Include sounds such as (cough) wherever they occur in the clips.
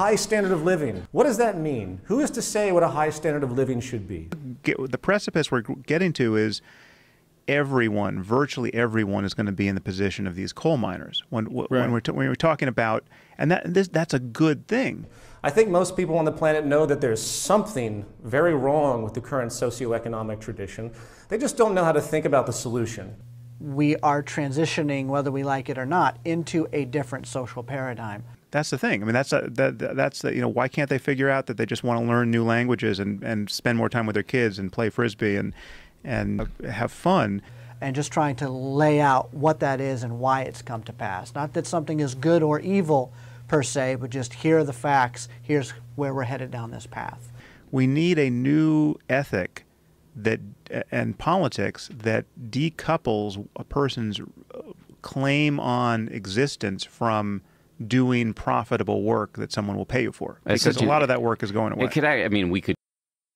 high standard of living. What does that mean? Who is to say what a high standard of living should be? The precipice we're getting to is everyone, virtually everyone, is going to be in the position of these coal miners when, right. when, we're, when we're talking about, and that, this, that's a good thing. I think most people on the planet know that there's something very wrong with the current socioeconomic tradition. They just don't know how to think about the solution. We are transitioning, whether we like it or not, into a different social paradigm. That's the thing. I mean, that's a, that, that's the, you know why can't they figure out that they just want to learn new languages and, and spend more time with their kids and play frisbee and and have fun. And just trying to lay out what that is and why it's come to pass. Not that something is good or evil, per se, but just here are the facts. Here's where we're headed down this path. We need a new ethic that and politics that decouples a person's uh, claim on existence from doing profitable work that someone will pay you for because a lot of that work is going away. Could I, I mean, we could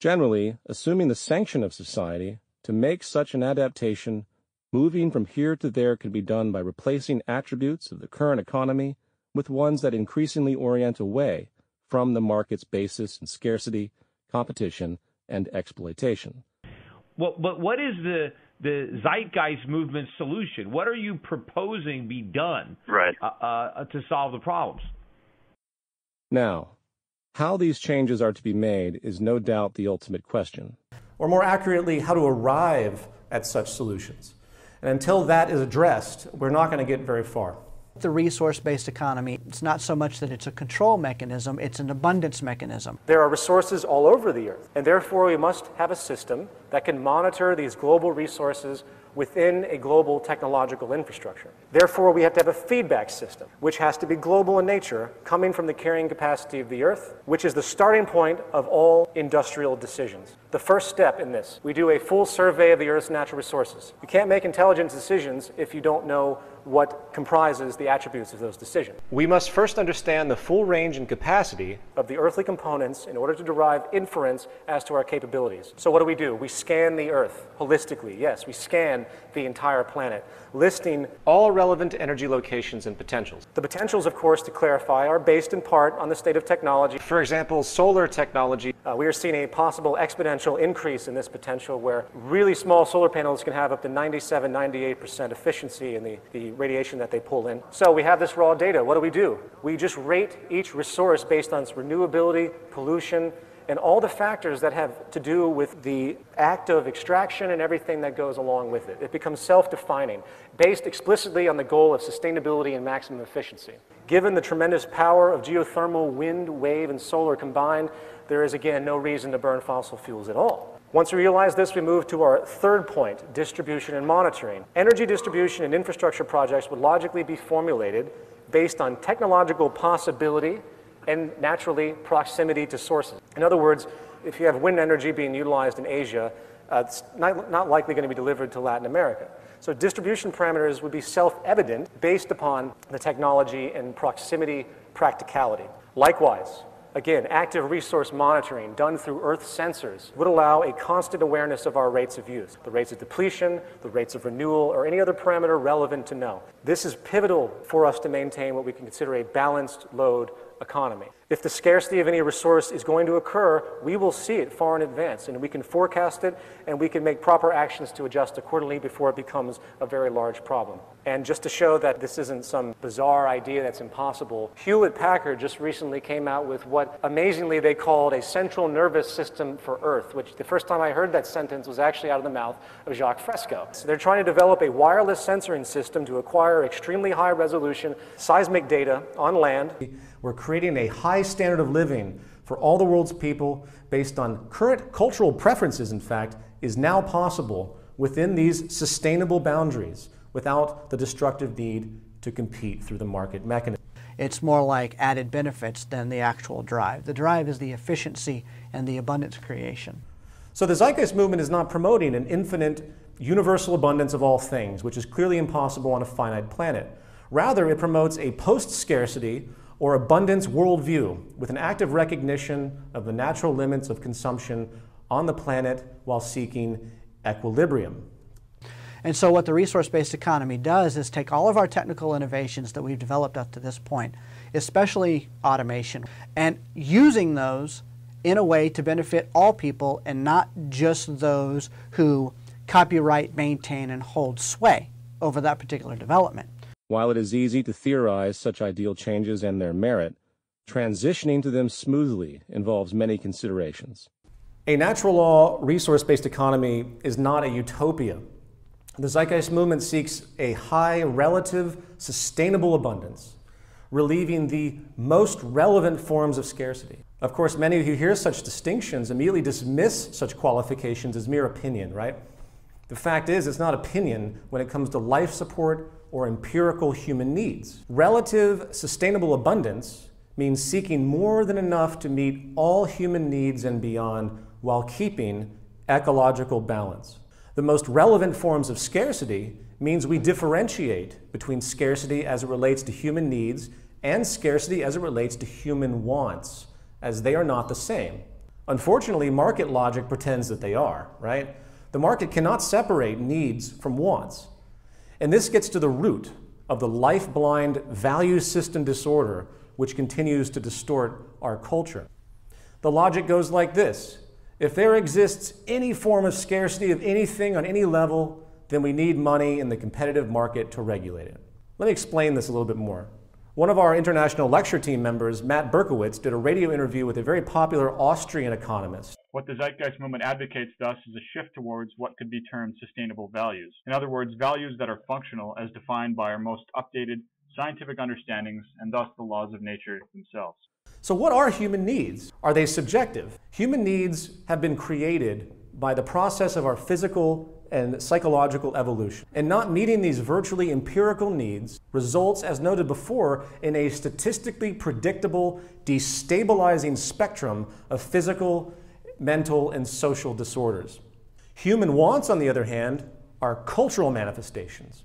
generally assuming the sanction of society to make such an adaptation moving from here to there can be done by replacing attributes of the current economy with ones that increasingly orient away from the market's basis in scarcity, competition, and exploitation. Well, but what is the the zeitgeist movement solution? What are you proposing be done right. uh, uh, to solve the problems? Now, how these changes are to be made is no doubt the ultimate question. Or more accurately, how to arrive at such solutions. And until that is addressed, we're not going to get very far. The resource-based economy, it's not so much that it's a control mechanism, it's an abundance mechanism. There are resources all over the earth, and therefore we must have a system that can monitor these global resources within a global technological infrastructure. Therefore, we have to have a feedback system, which has to be global in nature, coming from the carrying capacity of the Earth, which is the starting point of all industrial decisions. The first step in this, we do a full survey of the Earth's natural resources. You can't make intelligent decisions if you don't know what comprises the attributes of those decisions. We must first understand the full range and capacity of the earthly components in order to derive inference as to our capabilities. So what do we do? We scan the Earth holistically. Yes, we scan the entire planet, listing all relevant energy locations and potentials. The potentials, of course, to clarify, are based in part on the state of technology. For example, solar technology, uh, we are seeing a possible exponential increase in this potential where really small solar panels can have up to 97, 98% efficiency in the, the radiation that they pull in. So we have this raw data. What do we do? We just rate each resource based on its renewability, pollution, and all the factors that have to do with the act of extraction and everything that goes along with it. It becomes self-defining, based explicitly on the goal of sustainability and maximum efficiency. Given the tremendous power of geothermal, wind, wave, and solar combined, there is again no reason to burn fossil fuels at all. Once we realize this, we move to our third point, distribution and monitoring. Energy distribution and infrastructure projects would logically be formulated based on technological possibility and naturally proximity to sources. In other words, if you have wind energy being utilized in Asia, uh, it's not, not likely going to be delivered to Latin America. So distribution parameters would be self-evident based upon the technology and proximity practicality. Likewise, Again, active resource monitoring done through Earth sensors would allow a constant awareness of our rates of use, the rates of depletion, the rates of renewal, or any other parameter relevant to know. This is pivotal for us to maintain what we can consider a balanced load economy. If the scarcity of any resource is going to occur, we will see it far in advance, and we can forecast it, and we can make proper actions to adjust accordingly before it becomes a very large problem. And just to show that this isn't some bizarre idea that's impossible, Hewlett Packard just recently came out with what amazingly they called a central nervous system for Earth, which the first time I heard that sentence was actually out of the mouth of Jacques Fresco. So they're trying to develop a wireless sensoring system to acquire extremely high resolution seismic data on land. We're creating a high standard of living for all the world's people based on current cultural preferences, in fact, is now possible within these sustainable boundaries without the destructive need to compete through the market mechanism. It's more like added benefits than the actual drive. The drive is the efficiency and the abundance creation. So the Zeitgeist movement is not promoting an infinite, universal abundance of all things, which is clearly impossible on a finite planet. Rather, it promotes a post-scarcity or abundance worldview with an active recognition of the natural limits of consumption on the planet while seeking equilibrium. And so what the resource-based economy does is take all of our technical innovations that we've developed up to this point especially automation, and using those in a way to benefit all people and not just those who copyright, maintain, and hold sway over that particular development. While it is easy to theorize such ideal changes and their merit, transitioning to them smoothly involves many considerations. A natural law, resource based economy is not a utopia. The Zeitgeist movement seeks a high, relative, sustainable abundance, relieving the most relevant forms of scarcity. Of course, many who hear such distinctions immediately dismiss such qualifications as mere opinion, right? The fact is, it's not opinion when it comes to life support or empirical human needs. Relative sustainable abundance means seeking more than enough to meet all human needs and beyond while keeping ecological balance. The most relevant forms of scarcity means we differentiate between scarcity as it relates to human needs and scarcity as it relates to human wants, as they are not the same. Unfortunately, market logic pretends that they are, right? The market cannot separate needs from wants. And this gets to the root of the life blind value system disorder which continues to distort our culture. The logic goes like this if there exists any form of scarcity of anything on any level, then we need money in the competitive market to regulate it. Let me explain this a little bit more. One of our international lecture team members, Matt Berkowitz, did a radio interview with a very popular Austrian economist. What the Zeitgeist movement advocates thus is a shift towards what could be termed sustainable values. In other words, values that are functional as defined by our most updated scientific understandings and thus the laws of nature themselves. So, what are human needs? Are they subjective? Human needs have been created by the process of our physical and psychological evolution. And not meeting these virtually empirical needs results, as noted before, in a statistically predictable, destabilizing spectrum of physical, mental, and social disorders. Human wants, on the other hand, are cultural manifestations,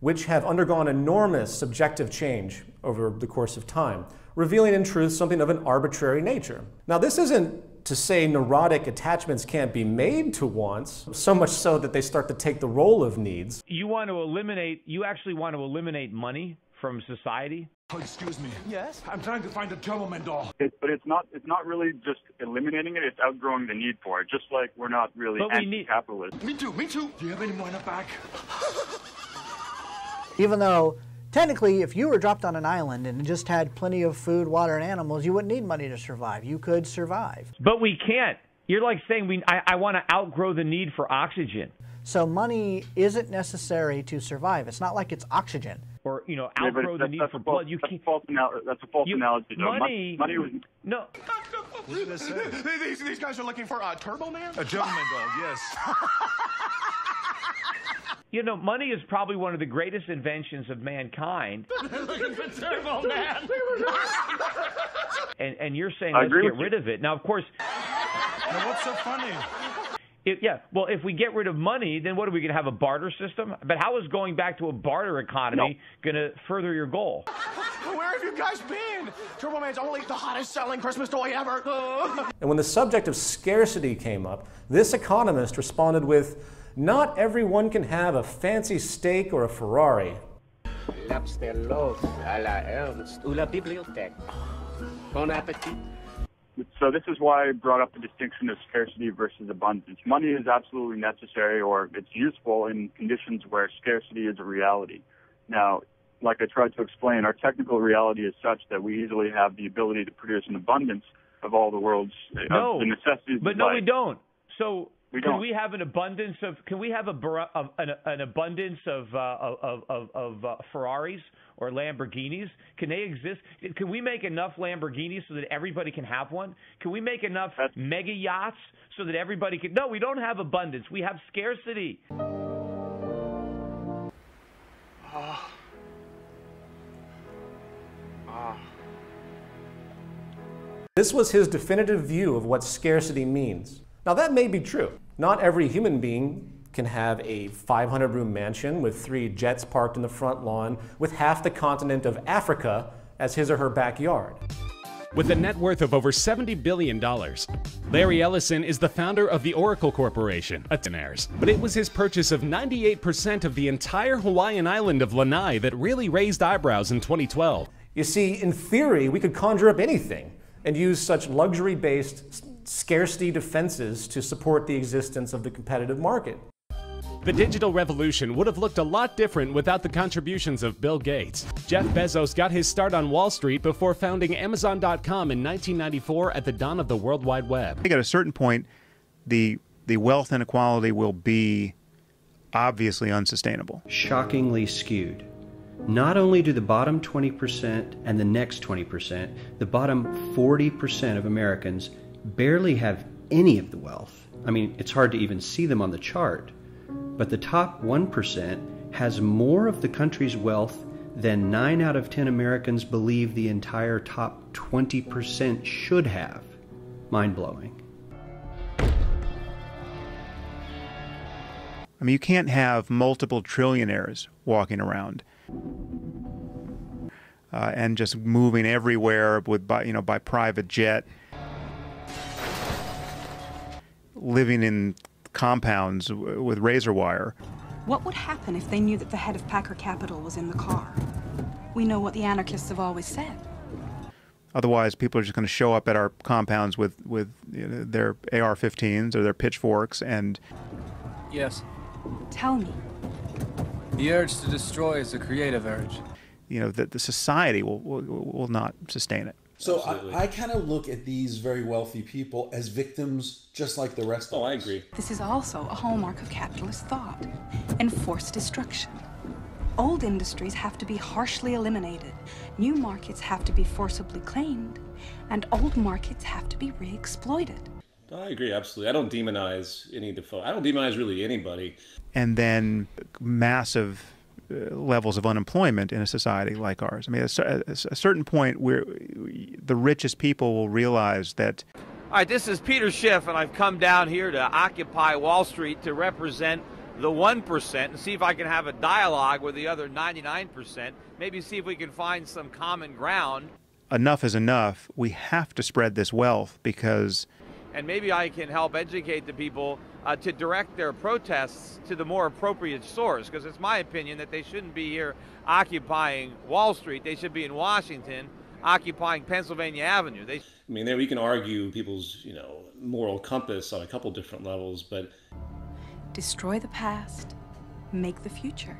which have undergone enormous subjective change over the course of time revealing in truth something of an arbitrary nature. Now, this isn't to say neurotic attachments can't be made to wants, so much so that they start to take the role of needs. You want to eliminate, you actually want to eliminate money from society? Oh, excuse me. Yes? I'm trying to find a Turbo doll. It, but it's not it's not really just eliminating it, it's outgrowing the need for it. Just like we're not really But we anti capitalist. Me too, me too. Do you have any more in the back? Even though Technically, if you were dropped on an island and just had plenty of food, water, and animals, you wouldn't need money to survive. You could survive. But we can't. You're like saying we. I, I want to outgrow the need for oxygen. So money isn't necessary to survive. It's not like it's oxygen. Or you know, Yeah, but outgrow the need that's for a false- blood. You that's a can't. false anal- That's a false you- analogy. though. Money. money was No. these, these guys are looking for a Turbo Man? A Turbo Man yes. (laughs) You know, money is probably one of the greatest inventions of mankind. looking for Turbo Man. And and you're saying I let's get with you. rid of it. Now, of course, now, what's so funny? If, yeah, well, if we get rid of money, then what are we going to have a barter system? But how is going back to a barter economy going to further your goal? Where have you guys been? Turbo Man's only the hottest selling Christmas toy ever. And when the subject of scarcity came up, this economist responded with Not everyone can have a fancy steak or a Ferrari. L'Absterlos à la Ernst ou la bibliothèque. Bon appétit. So this is why I brought up the distinction of scarcity versus abundance. Money is absolutely necessary or it's useful in conditions where scarcity is a reality. Now, like I tried to explain, our technical reality is such that we easily have the ability to produce an abundance of all the world's of No, the necessities but of no, life. we don't. So We can don't. we have an abundance of? Can we have a of an, an abundance of uh, of of, of uh, Ferraris or Lamborghinis? Can they exist? Can we make enough Lamborghinis so that everybody can have one? Can we make enough That's- mega yachts so that everybody can? No, we don't have abundance. We have scarcity. This was his definitive view of what scarcity means. Now, that may be true. Not every human being can have a 500 room mansion with three jets parked in the front lawn with half the continent of Africa as his or her backyard. With a net worth of over $70 billion, Larry Ellison is the founder of the Oracle Corporation, a Tenares. But it was his purchase of 98% of the entire Hawaiian island of Lanai that really raised eyebrows in 2012. You see, in theory, we could conjure up anything and use such luxury based scarcity defenses to support the existence of the competitive market. The digital revolution would have looked a lot different without the contributions of Bill Gates. Jeff Bezos got his start on Wall Street before founding Amazon.com in 1994 at the dawn of the World Wide Web. I think at a certain point, the the wealth inequality will be obviously unsustainable. Shockingly skewed. Not only do the bottom 20% and the next 20%, the bottom 40% of Americans barely have any of the wealth. I mean, it's hard to even see them on the chart. But the top 1% has more of the country's wealth than 9 out of 10 Americans believe the entire top 20% should have. Mind blowing. I mean, you can't have multiple trillionaires walking around uh, and just moving everywhere with by you know by private jet, living in compounds with razor wire. What would happen if they knew that the head of Packer Capital was in the car? We know what the anarchists have always said. Otherwise, people are just going to show up at our compounds with with you know, their AR-15s or their pitchforks and. Yes. Tell me. The urge to destroy is a creative urge. You know that the society will, will will not sustain it. So I, I kind of look at these very wealthy people as victims, just like the rest of Oh. I agree. This is also a hallmark of capitalist thought enforced destruction. Old industries have to be harshly eliminated, new markets have to be forcibly claimed, and old markets have to be re exploited. I agree, absolutely. I don't demonize any default. I don't demonize really anybody. and then massive levels of unemployment in a society like ours. I mean, at a, certain point where the richest people will realize that All right, this is Peter Schiff, and I've come down here to occupy Wall Street to represent the 1% and see if I can have a dialogue with the other 99%, maybe see if we can find some common ground, enough is enough. We have to spread this wealth because and maybe I can help educate the people uh, to direct their protests to the more appropriate source, because it's my opinion that they shouldn't be here occupying Wall Street. They should be in Washington occupying Pennsylvania Avenue. They I mean, there we can argue people's, you know, moral compass on a couple different levels, but Destroy the past, make the future.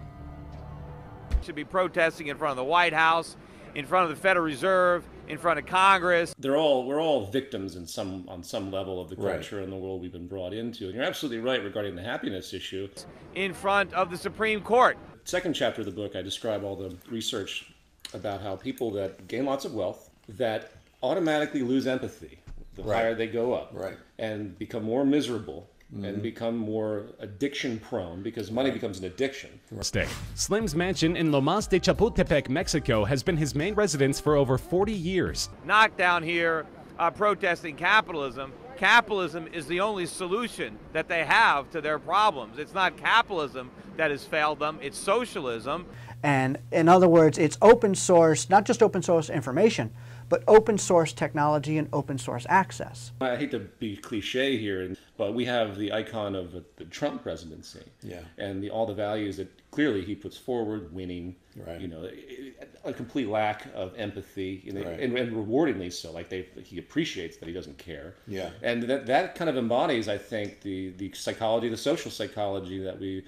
should be protesting in front of the White House, in front of the Federal Reserve, in front of Congress. they're all we're all victims in some on some level of the Right. culture and the world we've been brought into. And you're absolutely right regarding the happiness issue. in front of the Supreme Court. Second chapter of the book, I describe all the research about how people that gain lots of wealth that automatically lose empathy the Right. higher they go up, Right. and become more miserable Mhm. and become more addiction prone because money becomes an addiction. Stay. Slim's mansion in Lomas de Chapultepec, Mexico, has been his main residence for over 40 years. Not down here uh, protesting capitalism. Capitalism is the only solution that they have to their problems. It's not capitalism that has failed them, it's socialism. And in other words, it's open source, not just open source information, but open source technology and open source access. I hate to be cliche here, but we have the icon of the Trump presidency, Yeah. and the, all the values that clearly he puts forward, winning, Right. you know, a complete lack of empathy, you know, Right. and, and rewardingly so. Like they, he appreciates that he doesn't care. Yeah. and that that kind of embodies, I think, the the psychology, the social psychology that we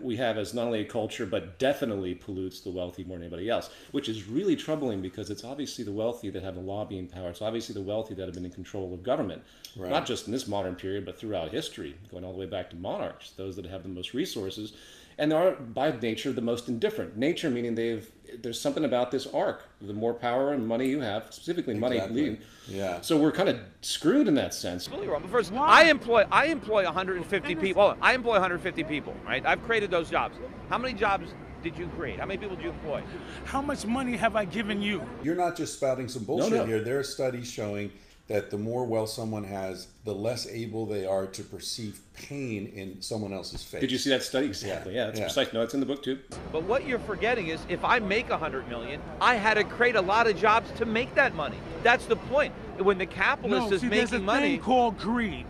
we have as not only a culture but definitely pollutes the wealthy more than anybody else, which is really troubling because it's obviously the wealthy that have the lobbying power. It's obviously the wealthy that have been in control of government, Right. not just in this modern period but throughout history, going all the way back to monarchs, those that have the most resources, and they are by nature the most indifferent. Nature meaning they've there's something about this arc. The more power and money you have, specifically money Exactly. leading. Yeah. So we're kind of screwed in that sense. Completely wrong. But first, I employ I employ 150 people. Hold on. I employ 150 people, right? I've created those jobs. How many jobs did you create? How many people did you employ? How much money have I given you? You're not just spouting some bullshit no. here. There are studies showing that the more wealth someone has, the less able they are to perceive pain in someone else's face. Did you see that study? Exactly. Yeah, that's Yeah. precise. No, it's in the book too. But what you're forgetting is if I make a 100 million, I had to create a lot of jobs to make that money. That's the point. When the capitalist no, is see, there's a making money, thing called greed.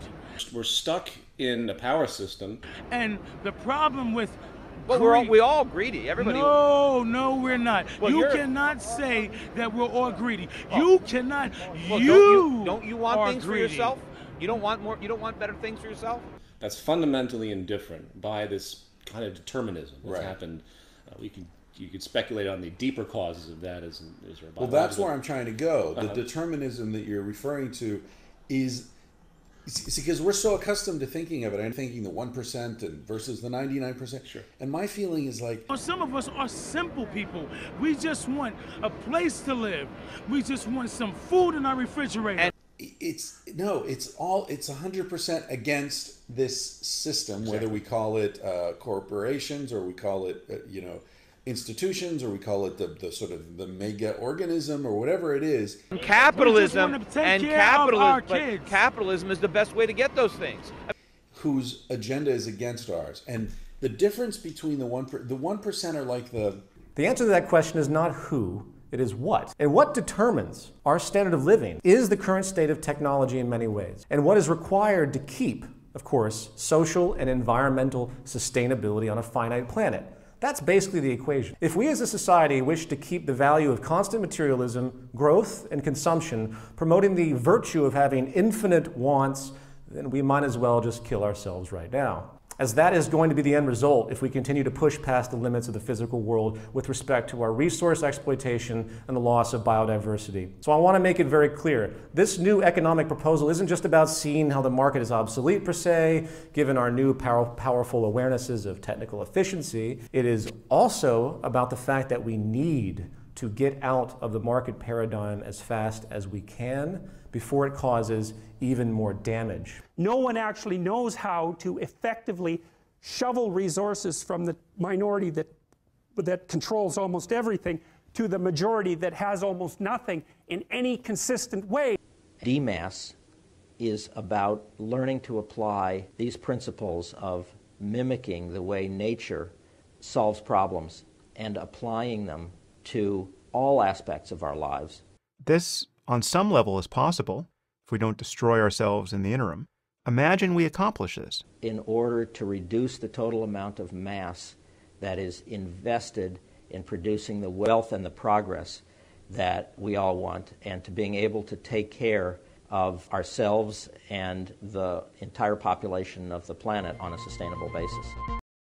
We're stuck in a power system. And the problem with Well, we're all, we all greedy. Everybody. No, no, we're not. Well, you cannot say that we're all greedy. you cannot. Well, you don't you don't you want things greedy. for yourself? You don't want more. You don't want better things for yourself. That's fundamentally indifferent by this kind of determinism that's Right. happened. Uh, we can you could speculate on the deeper causes of that as as there Well, that's where I'm trying to go. The Uh-huh. determinism that you're referring to is see because we're so accustomed to thinking of it. I'm thinking the one percent and versus the ninety nine percent. Sure. And my feeling is like Well, some of us are simple people. We just want a place to live. We just want some food in our refrigerator. it's no, it's all it's hundred percent against this system, whether we call it uh, corporations or we call it uh, you know institutions or we call it the, the sort of the mega organism or whatever it is. Capitalism and care of our capitalism, but capitalism is the best way to get those things. whose agenda is against ours. And the difference between the one per, the one percent are like the The answer to that question is not who, it is what. And what determines our standard of living is the current state of technology in many ways, and what is required to keep, of course, social and environmental sustainability on a finite planet. That's basically the equation. If we as a society wish to keep the value of constant materialism, growth, and consumption, promoting the virtue of having infinite wants, then we might as well just kill ourselves right now. As that is going to be the end result if we continue to push past the limits of the physical world with respect to our resource exploitation and the loss of biodiversity. So I want to make it very clear this new economic proposal isn't just about seeing how the market is obsolete per se, given our new power, powerful awarenesses of technical efficiency. It is also about the fact that we need to get out of the market paradigm as fast as we can before it causes even more damage. No one actually knows how to effectively shovel resources from the minority that, that controls almost everything to the majority that has almost nothing in any consistent way. DMAS is about learning to apply these principles of mimicking the way nature solves problems and applying them to all aspects of our lives. This, on some level, is possible if we don't destroy ourselves in the interim. Imagine we accomplish this. in order to reduce the total amount of mass that is invested in producing the wealth and the progress that we all want, and to being able to take care of ourselves and the entire population of the planet on a sustainable basis.